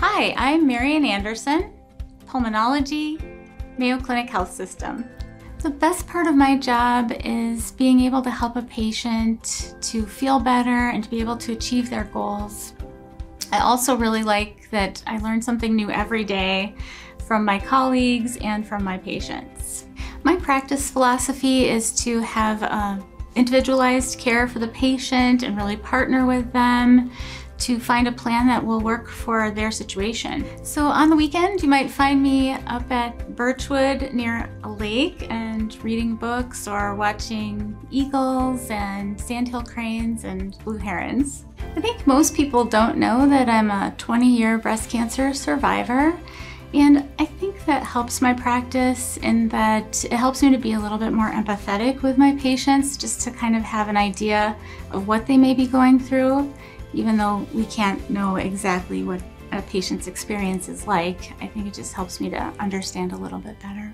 Hi, I'm Marian Anderson, Pulmonology, Mayo Clinic Health System. The best part of my job is being able to help a patient to feel better and to be able to achieve their goals. I also really like that I learn something new every day from my colleagues and from my patients. My practice philosophy is to have uh, individualized care for the patient and really partner with them to find a plan that will work for their situation. So on the weekend, you might find me up at Birchwood near a lake and reading books or watching eagles and sandhill cranes and blue herons. I think most people don't know that I'm a 20 year breast cancer survivor. And I think that helps my practice in that it helps me to be a little bit more empathetic with my patients, just to kind of have an idea of what they may be going through even though we can't know exactly what a patient's experience is like, I think it just helps me to understand a little bit better.